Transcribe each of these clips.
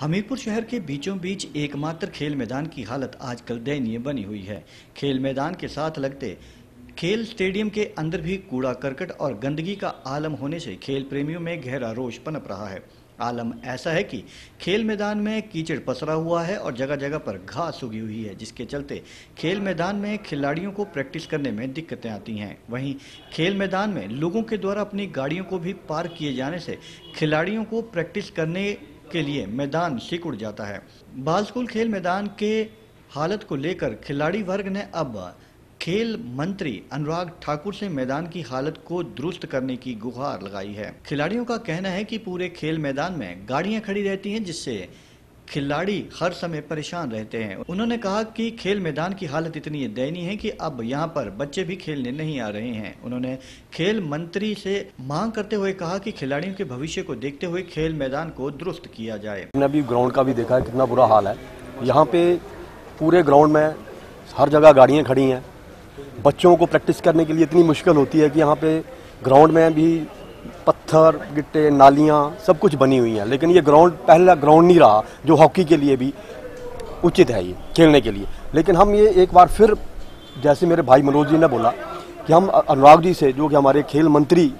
हमीरपुर शहर के बीचों बीच एकमात्र खेल मैदान की हालत आजकल दयनीय बनी हुई है। खेल मैदान के साथ लगते खेल स्टेडियम के अंदर भी कूड़ा करकट और गंदगी का आलम होने से खेल प्रेमियों में गहरा रोष पनप रहा है। आलम ऐसा है कि खेल मैदान में कीचड़ पसरा हुआ है और जगह जगह पर घास उगी हुई है, जिसके चलते खेल मैदान में खिलाड़ियों को प्रैक्टिस करने में दिक्कतें आती हैं। वहीं खेल मैदान में लोगों के द्वारा अपनी गाड़ियों को भी पार्क किए जाने से खिलाड़ियों को प्रैक्टिस करने के लिए मैदान सिकुड़ जाता है। बाल स्कूल खेल मैदान के हालत को लेकर खिलाड़ी वर्ग ने अब खेल मंत्री अनुराग ठाकुर से मैदान की हालत को दुरुस्त करने की गुहार लगाई है। खिलाड़ियों का कहना है कि पूरे खेल मैदान में गाड़ियाँ खड़ी रहती हैं, जिससे खिलाड़ी हर समय परेशान रहते हैं। उन्होंने कहा कि खेल मैदान की हालत इतनी दयनीय है कि अब यहाँ पर बच्चे भी खेलने नहीं आ रहे हैं। उन्होंने खेल मंत्री से मांग करते हुए कहा कि खिलाड़ियों के भविष्य को देखते हुए खेल मैदान को दुरुस्त किया जाए। अभी ग्राउंड का भी देखा है, कितना बुरा हाल है। यहाँ पे पूरे ग्राउंड में हर जगह गाड़ियाँ खड़ी हैं। बच्चों को प्रैक्टिस करने के लिए इतनी मुश्किल होती है कि यहाँ पे ग्राउंड में भी पत्थर, गिट्टे, नालियाँ, सब कुछ बनी हुई हैं। लेकिन ये ग्राउंड पहला ग्राउंड नहीं रहा, जो हॉकी के लिए भी उचित है ये, खेलने के लिए। लेकिन हम ये एक बार फिर, जैसे मेरे भाई मनोज जी ने बोला कि हम अनुराग जी से, जो कि हमारे खेल मंत्री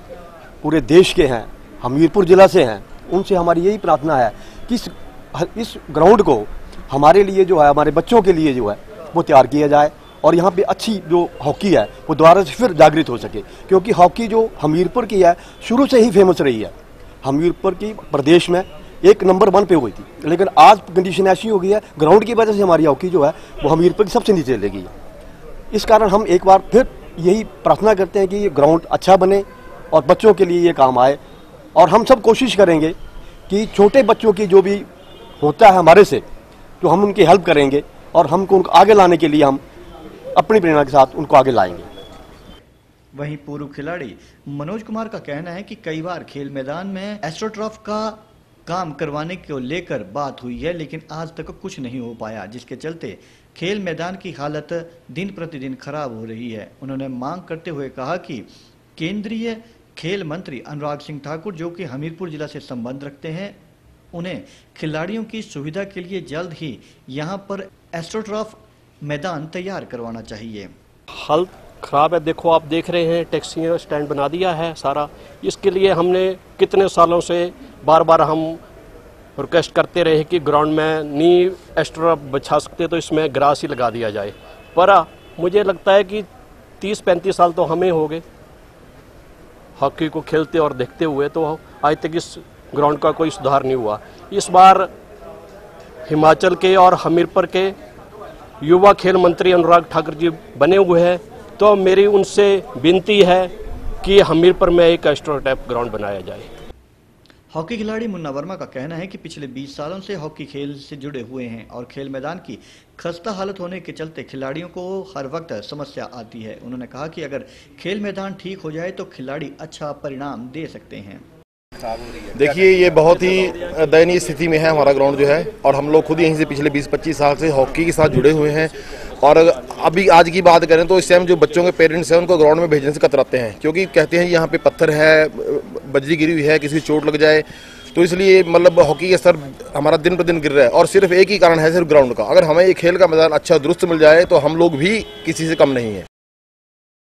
पूरे देश के हैं हमीरपुर जिला से हैं, उनसे हमारी यही प्रार्थना है कि इस इस ग्राउंड को हमारे लिए जो है, हमारे बच्चों के लिए जो है, वो तैयार किया जाए। और यहाँ पे अच्छी जो हॉकी है, वो दोबारा से फिर जागृत हो सके। क्योंकि हॉकी जो हमीरपुर की है, शुरू से ही फ़ेमस रही है। हमीरपुर की प्रदेश में एक नंबर वन पे हुई थी। लेकिन आज कंडीशन ऐसी हो गई है ग्राउंड की वजह से हमारी हॉकी जो है, वो हमीरपुर की सबसे नीचे चलेगी इस कारण हम एक बार फिर यही प्रार्थना करते हैं कि ये ग्राउंड अच्छा बने और बच्चों के लिए ये काम आए। और हम सब कोशिश करेंगे कि छोटे बच्चों की जो भी होता है हमारे से तो हम उनकी हेल्प करेंगे और हमको उनको आगे लाने के लिए हम अपनी प्रेरणा के साथ उनको आगे लाएँगे। वहीं पूर्व खिलाड़ी मनोज कुमार का कहना है कि कई बार खेल मैदान में एस्ट्रोट्रॉफ का काम करवाने को लेकर बात हुई है, लेकिन आज तक कुछ नहीं हो पाया, जिसके चलते खेल मैदान की हालत दिन प्रतिदिन खराब हो रही है। उन्होंने मांग करते हुए कहा कि केंद्रीय खेल मंत्री अनुराग सिंह ठाकुर, जो कि हमीरपुर जिला से संबंध रखते हैं, उन्हें खिलाड़ियों की सुविधा के लिए जल्द ही यहाँ पर एस्ट्रोट्रॉफ मैदान तैयार करवाना चाहिए। हाल ख़राब है, देखो आप देख रहे हैं टैक्सी स्टैंड बना दिया है सारा। इसके लिए हमने कितने सालों से बार बार हम रिक्वेस्ट करते रहे कि ग्राउंड में नी एक्स्ट्रा बिछा सकते तो इसमें ग्रास ही लगा दिया जाए। पर मुझे लगता है कि 30-35 साल तो हमें हो गए। हॉकी को खेलते और देखते हुए तो आज तक इस ग्राउंड का कोई सुधार नहीं हुआ। इस बार हिमाचल के और हमीरपुर के युवा खेल मंत्री अनुराग ठाकुर जी बने हुए हैं। तो मेरी उनसे विनती है कि हमीरपुर में एक एस्ट्रोटैप ग्राउंड बनाया जाए। हॉकी खिलाड़ी मुन्ना वर्मा का कहना है कि पिछले 20 सालों से हॉकी खेल से जुड़े हुए हैं और खेल मैदान की खस्ता हालत होने के चलते खिलाड़ियों को हर वक्त समस्या आती है। उन्होंने कहा कि अगर खेल मैदान ठीक हो जाए तो खिलाड़ी अच्छा परिणाम दे सकते हैं। देखिए, ये बहुत ही दयनीय स्थिति में है हमारा ग्राउंड जो है और हम लोग खुद यहीं से पिछले 20-25 साल से हॉकी के साथ जुड़े हुए हैं और अभी आज की बात करें तो इस टाइम जो बच्चों के पेरेंट्स हैं, उनको ग्राउंड में भेजने से कतराते हैं, क्योंकि कहते हैं यहाँ पे पत्थर है बजरी गिरी हुई है, किसी चोट लग जाए तो इसलिए मतलब हॉकी का स्तर हमारा दिन पर दिन गिर रहा है और सिर्फ़ एक ही कारण है सिर्फ़ ग्राउंड का। अगर हमें ये खेल का मैदान अच्छा दुरुस्त मिल जाए तो हम लोग भी किसी से कम नहीं है।